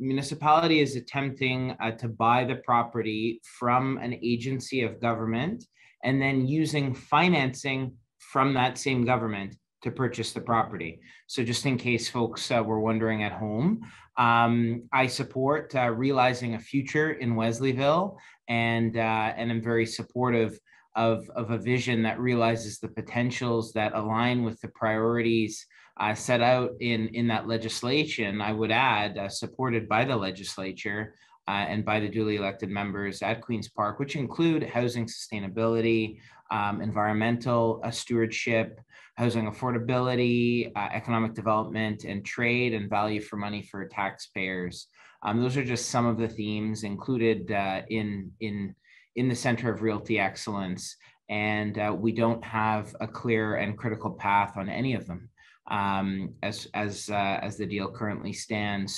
municipality is attempting uh, to buy the property from an agency of government and then using financing from that same government to purchase the property. So just in case folks uh, were wondering at home, um, I support uh, realizing a future in Wesleyville, and uh, and I'm very supportive of, of a vision that realizes the potentials that align with the priorities uh, set out in, in that legislation, I would add, uh, supported by the legislature uh, and by the duly elected members at Queen's Park, which include housing sustainability, um, environmental uh, stewardship, housing affordability, uh, economic development, and trade and value for money for taxpayers. Um, those are just some of the themes included uh, in, in in the center of realty excellence. And uh, we don't have a clear and critical path on any of them um, as, as, uh, as the deal currently stands.